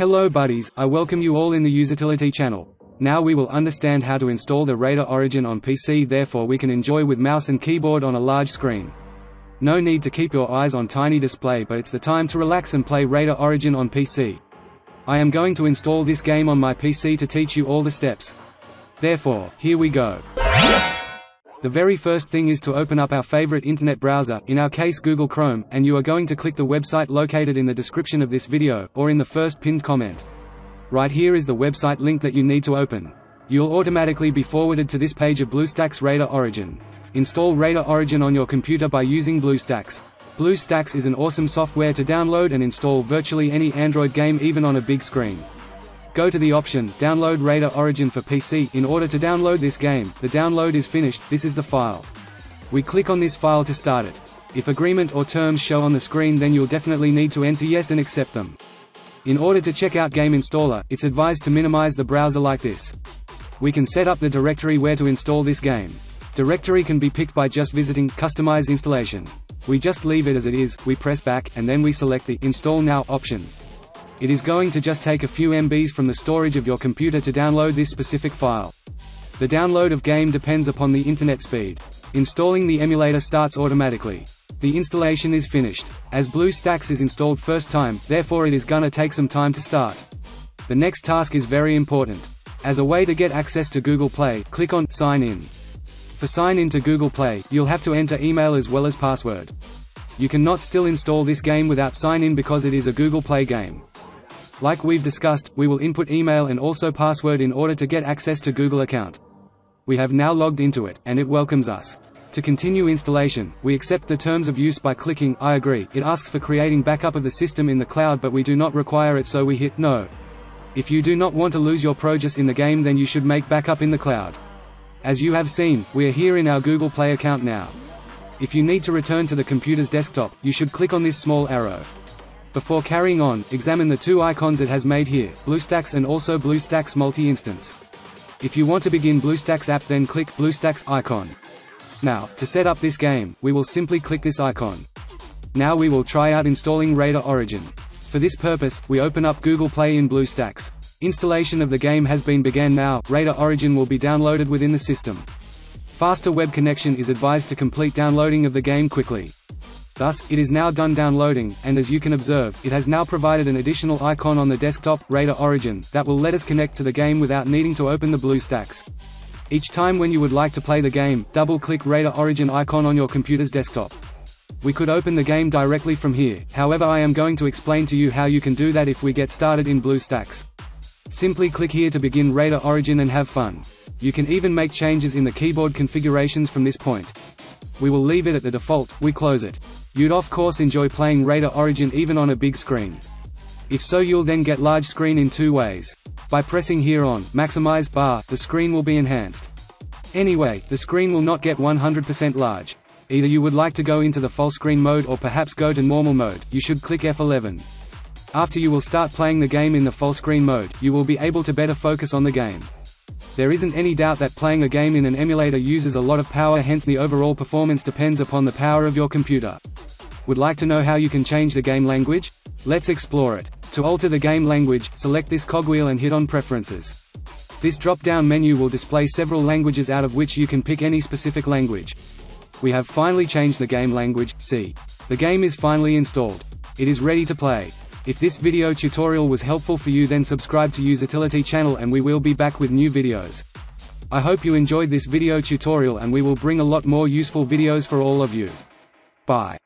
Hello buddies, I welcome you all in the Usitility channel. Now we will understand how to install the Raider Origin on PC therefore we can enjoy with mouse and keyboard on a large screen. No need to keep your eyes on tiny display but it's the time to relax and play Raider Origin on PC. I am going to install this game on my PC to teach you all the steps. Therefore, here we go. The very first thing is to open up our favorite internet browser, in our case Google Chrome, and you are going to click the website located in the description of this video, or in the first pinned comment. Right here is the website link that you need to open. You'll automatically be forwarded to this page of BlueStacks Raider Origin. Install Raider Origin on your computer by using BlueStacks. BlueStacks is an awesome software to download and install virtually any Android game even on a big screen. Go to the option, Download Raider Origin for PC in order to download this game, the download is finished, this is the file. We click on this file to start it. If agreement or terms show on the screen then you'll definitely need to enter yes and accept them. In order to check out Game Installer, it's advised to minimize the browser like this. We can set up the directory where to install this game. Directory can be picked by just visiting Customize Installation. We just leave it as it is, we press back, and then we select the Install Now option. It is going to just take a few MBs from the storage of your computer to download this specific file. The download of game depends upon the internet speed. Installing the emulator starts automatically. The installation is finished. As BlueStacks is installed first time, therefore it is gonna take some time to start. The next task is very important. As a way to get access to Google Play, click on Sign In. For sign in to Google Play, you'll have to enter email as well as password. You cannot still install this game without sign in because it is a Google Play game. Like we've discussed, we will input email and also password in order to get access to Google account. We have now logged into it, and it welcomes us. To continue installation, we accept the terms of use by clicking I agree. It asks for creating backup of the system in the cloud but we do not require it so we hit No. If you do not want to lose your project in the game then you should make backup in the cloud. As you have seen, we are here in our Google Play account now. If you need to return to the computer's desktop, you should click on this small arrow. Before carrying on, examine the two icons it has made here, BlueStacks and also BlueStacks Multi-Instance. If you want to begin BlueStacks app then click BlueStacks icon. Now, to set up this game, we will simply click this icon. Now we will try out installing Raider Origin. For this purpose, we open up Google Play in BlueStacks. Installation of the game has been began now, Raider Origin will be downloaded within the system. Faster web connection is advised to complete downloading of the game quickly. Thus, it is now done downloading, and as you can observe, it has now provided an additional icon on the desktop, Raider Origin, that will let us connect to the game without needing to open the BlueStacks. Each time when you would like to play the game, double-click Raider Origin icon on your computer's desktop. We could open the game directly from here, however I am going to explain to you how you can do that if we get started in BlueStacks. Simply click here to begin Raider Origin and have fun. You can even make changes in the keyboard configurations from this point. We will leave it at the default, we close it. You'd of course enjoy playing Raider Origin even on a big screen. If so you'll then get large screen in two ways. By pressing here on maximize bar, the screen will be enhanced. Anyway, the screen will not get 100% large. Either you would like to go into the full screen mode or perhaps go to normal mode, you should click F11. After you will start playing the game in the full screen mode, you will be able to better focus on the game. There isn't any doubt that playing a game in an emulator uses a lot of power hence the overall performance depends upon the power of your computer. Would like to know how you can change the game language? Let's explore it. To alter the game language, select this cogwheel and hit on Preferences. This drop-down menu will display several languages out of which you can pick any specific language. We have finally changed the game language, C. The game is finally installed. It is ready to play. If this video tutorial was helpful for you then subscribe to Usitility channel and we will be back with new videos. I hope you enjoyed this video tutorial and we will bring a lot more useful videos for all of you. Bye.